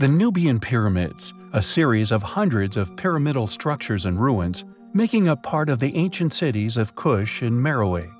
The Nubian Pyramids, a series of hundreds of pyramidal structures and ruins, making up part of the ancient cities of Kush and Meroe.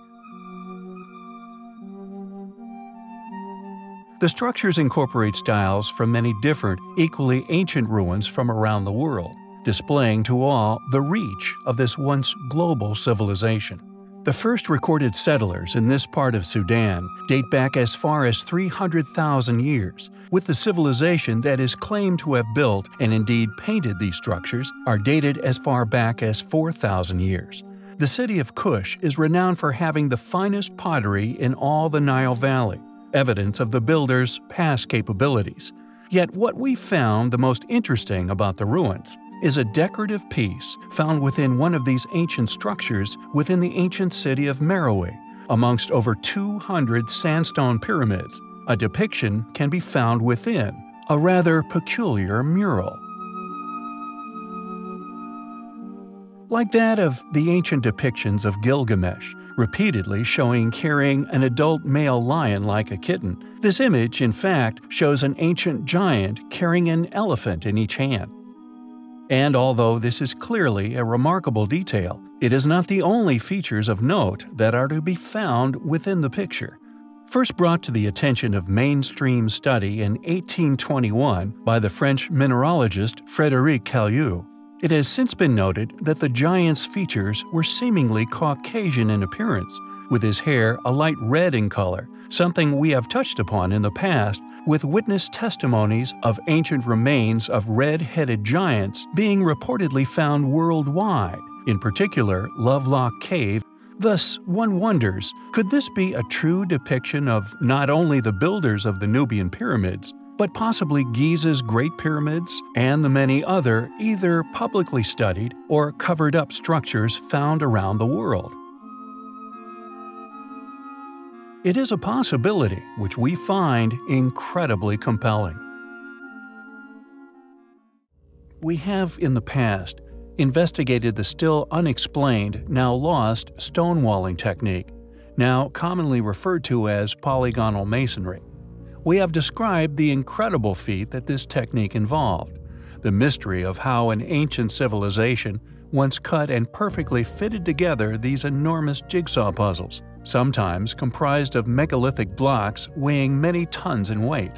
The structures incorporate styles from many different, equally ancient ruins from around the world, displaying to all the reach of this once global civilization. The first recorded settlers in this part of Sudan date back as far as 300,000 years, with the civilization that is claimed to have built and indeed painted these structures are dated as far back as 4,000 years. The city of Kush is renowned for having the finest pottery in all the Nile Valley, evidence of the builders' past capabilities. Yet what we found the most interesting about the ruins is a decorative piece found within one of these ancient structures within the ancient city of Meroe. Amongst over 200 sandstone pyramids, a depiction can be found within, a rather peculiar mural. Like that of the ancient depictions of Gilgamesh, repeatedly showing carrying an adult male lion like a kitten, this image, in fact, shows an ancient giant carrying an elephant in each hand. And although this is clearly a remarkable detail, it is not the only features of note that are to be found within the picture. First brought to the attention of mainstream study in 1821 by the French mineralogist Frédéric Cailliaud, it has since been noted that the giant's features were seemingly Caucasian in appearance, with his hair a light red in color, something we have touched upon in the past with witness testimonies of ancient remains of red-headed giants being reportedly found worldwide, in particular Lovelock Cave. Thus, one wonders, could this be a true depiction of not only the builders of the Nubian pyramids, but possibly Giza's Great Pyramids and the many other either publicly studied or covered up structures found around the world? It is a possibility which we find incredibly compelling. We have in the past investigated the still unexplained, now lost, stonewalling technique, now commonly referred to as polygonal masonry. We have described the incredible feat that this technique involved, the mystery of how an ancient civilization once cut and perfectly fitted together these enormous jigsaw puzzles sometimes comprised of megalithic blocks weighing many tons in weight.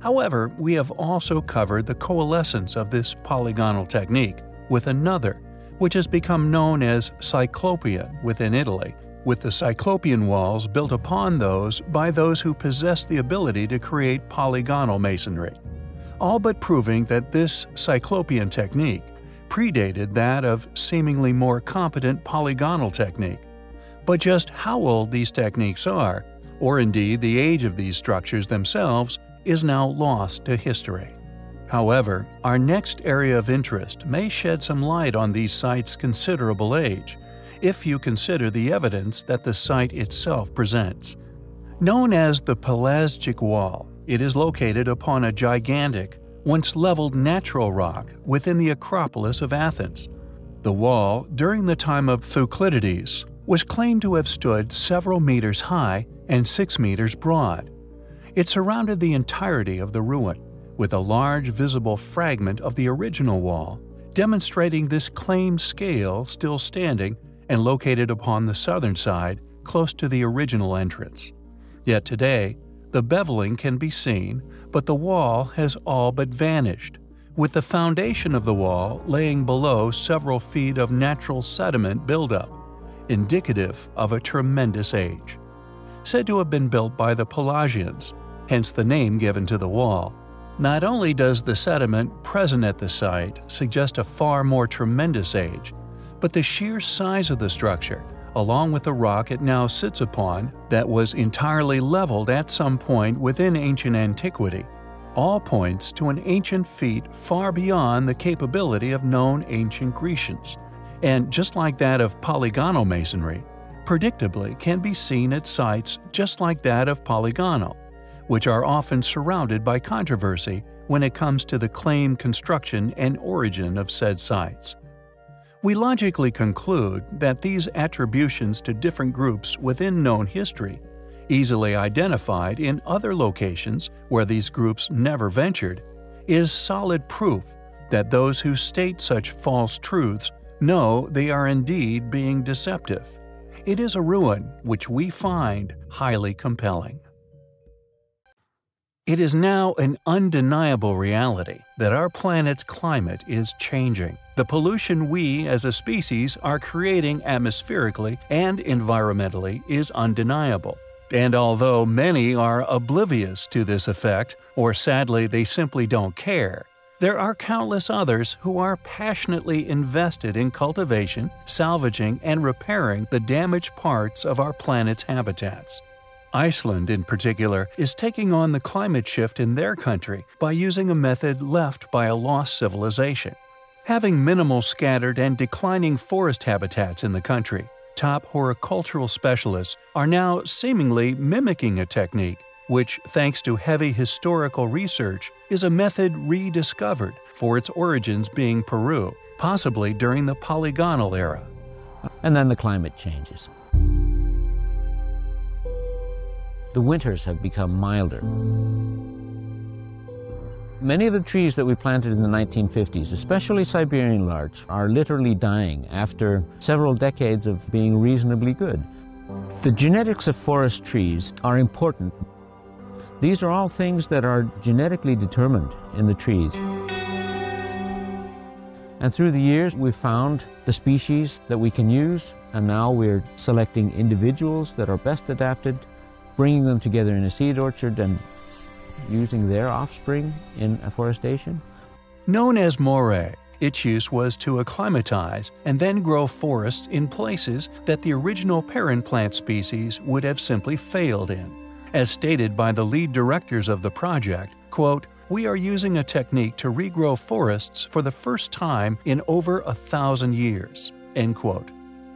However, we have also covered the coalescence of this polygonal technique with another, which has become known as Cyclopean within Italy, with the Cyclopean walls built upon those by those who possess the ability to create polygonal masonry, all but proving that this Cyclopean technique predated that of seemingly more competent polygonal technique. But just how old these techniques are, or indeed the age of these structures themselves, is now lost to history. However, our next area of interest may shed some light on these sites' considerable age, if you consider the evidence that the site itself presents. Known as the Pelasgic Wall, it is located upon a gigantic, once leveled natural rock within the Acropolis of Athens. The wall, during the time of Thucydides, was claimed to have stood several meters high and six meters broad. It surrounded the entirety of the ruin, with a large visible fragment of the original wall, demonstrating this claimed scale still standing and located upon the southern side close to the original entrance. Yet today, the beveling can be seen, but the wall has all but vanished, with the foundation of the wall laying below several feet of natural sediment buildup indicative of a tremendous age. Said to have been built by the Pelasgians, hence the name given to the wall. Not only does the sediment present at the site suggest a far more tremendous age, but the sheer size of the structure, along with the rock it now sits upon that was entirely leveled at some point within ancient antiquity, all points to an ancient feat far beyond the capability of known ancient Grecians and just like that of polygonal masonry, predictably can be seen at sites just like that of polygonal, which are often surrounded by controversy when it comes to the claim, construction and origin of said sites. We logically conclude that these attributions to different groups within known history, easily identified in other locations where these groups never ventured, is solid proof that those who state such false truths know they are indeed being deceptive. It is a ruin which we find highly compelling. It is now an undeniable reality that our planet's climate is changing. The pollution we as a species are creating atmospherically and environmentally is undeniable. And although many are oblivious to this effect, or sadly they simply don't care, there are countless others who are passionately invested in cultivation, salvaging, and repairing the damaged parts of our planet's habitats. Iceland, in particular, is taking on the climate shift in their country by using a method left by a lost civilization. Having minimal scattered and declining forest habitats in the country, top horticultural specialists are now seemingly mimicking a technique which, thanks to heavy historical research, is a method rediscovered for its origins being Peru, possibly during the polygonal era. And then the climate changes the winters have become milder. Many of the trees that we planted in the 1950s, especially Siberian larch, are literally dying after several decades of being reasonably good. The genetics of forest trees are important. These are all things that are genetically determined in the trees. And through the years, we've found the species that we can use, and now we're selecting individuals that are best adapted bringing them together in a seed orchard and using their offspring in afforestation. Known as Moray, its use was to acclimatize and then grow forests in places that the original parent plant species would have simply failed in. As stated by the lead directors of the project, quote, we are using a technique to regrow forests for the first time in over a thousand years. End quote.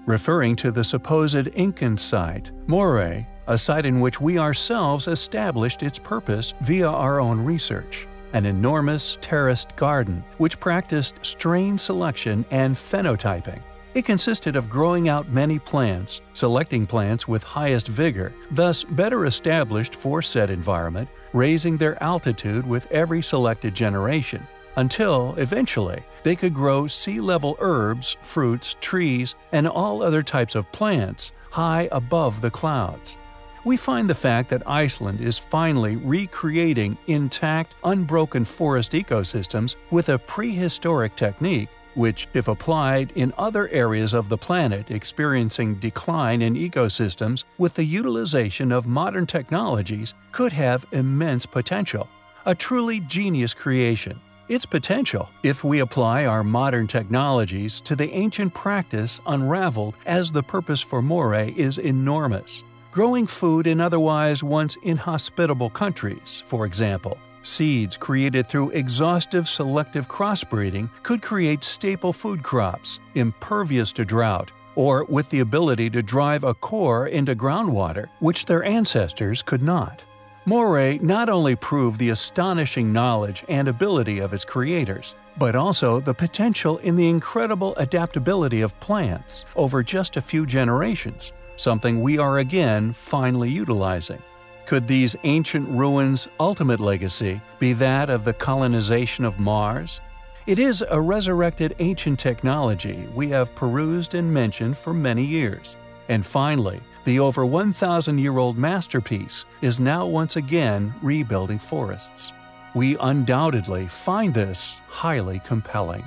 Referring to the supposed Incan site, Moray a site in which we ourselves established its purpose via our own research. An enormous terraced garden which practiced strain selection and phenotyping. It consisted of growing out many plants, selecting plants with highest vigor, thus better established for said environment, raising their altitude with every selected generation, until, eventually, they could grow sea level herbs, fruits, trees, and all other types of plants high above the clouds. We find the fact that Iceland is finally recreating intact, unbroken forest ecosystems with a prehistoric technique which, if applied in other areas of the planet experiencing decline in ecosystems with the utilization of modern technologies, could have immense potential. A truly genius creation. Its potential, if we apply our modern technologies to the ancient practice unraveled as the purpose for Moray, is enormous growing food in otherwise once inhospitable countries, for example. Seeds created through exhaustive selective crossbreeding could create staple food crops, impervious to drought, or with the ability to drive a core into groundwater, which their ancestors could not. Moray not only proved the astonishing knowledge and ability of its creators, but also the potential in the incredible adaptability of plants over just a few generations, something we are again finally utilizing. Could these ancient ruins' ultimate legacy be that of the colonization of Mars? It is a resurrected ancient technology we have perused and mentioned for many years. And finally, the over 1,000 year old masterpiece is now once again rebuilding forests. We undoubtedly find this highly compelling.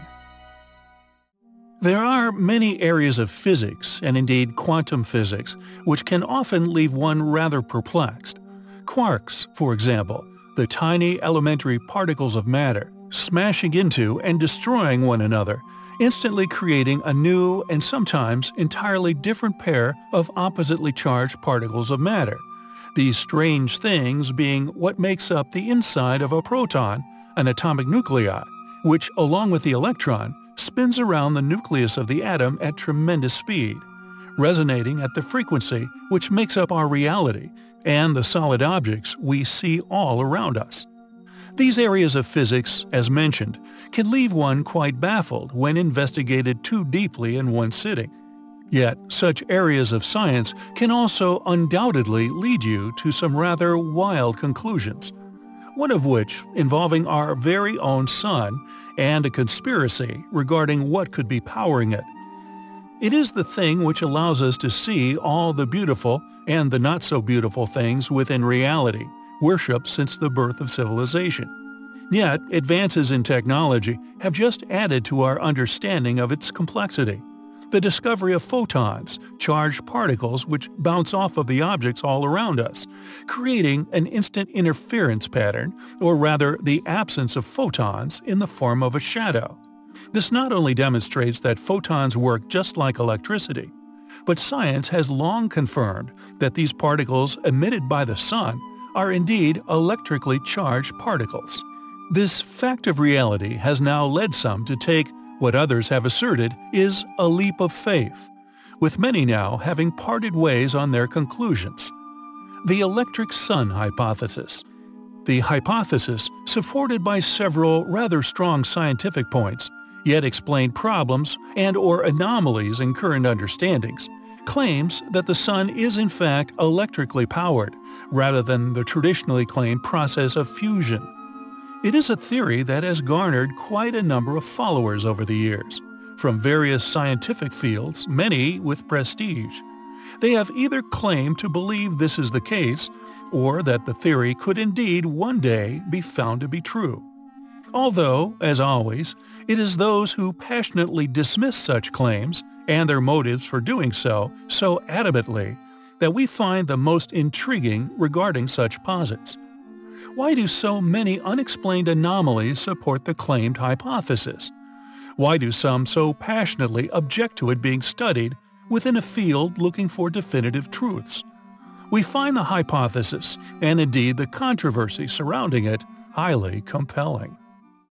There are many areas of physics, and indeed quantum physics, which can often leave one rather perplexed. Quarks, for example, the tiny elementary particles of matter, smashing into and destroying one another, instantly creating a new and sometimes entirely different pair of oppositely charged particles of matter. These strange things being what makes up the inside of a proton, an atomic nuclei, which, along with the electron, spins around the nucleus of the atom at tremendous speed, resonating at the frequency which makes up our reality and the solid objects we see all around us. These areas of physics, as mentioned, can leave one quite baffled when investigated too deeply in one sitting. Yet, such areas of science can also undoubtedly lead you to some rather wild conclusions. one of which involving our very own sun and a conspiracy regarding what could be powering it. It is the thing which allows us to see all the beautiful and the not-so-beautiful things within reality, worshipped since the birth of civilization. Yet, advances in technology have just added to our understanding of its complexity. The discovery of photons, charged particles which bounce off of the objects all around us, creating an instant interference pattern, or rather the absence of photons in the form of a shadow. This not only demonstrates that photons work just like electricity, but science has long confirmed that these particles emitted by the sun are indeed electrically charged particles. This fact of reality has now led some to take what others have asserted is a leap of faith, with many now having parted ways on their conclusions. The electric sun hypothesis. The hypothesis, supported by several rather strong scientific points, yet explain problems and or anomalies in current understandings, claims that the sun is in fact electrically powered, rather than the traditionally claimed process of fusion. It is a theory that has garnered quite a number of followers over the years, from various scientific fields, many with prestige. They have either claimed to believe this is the case, or that the theory could indeed one day be found to be true. Although, as always, it is those who passionately dismiss such claims and their motives for doing so so adamantly that we find the most intriguing regarding such posits. Why do so many unexplained anomalies support the claimed hypothesis? Why do some so passionately object to it being studied within a field looking for definitive truths? We find the hypothesis, and indeed the controversy surrounding it, highly compelling.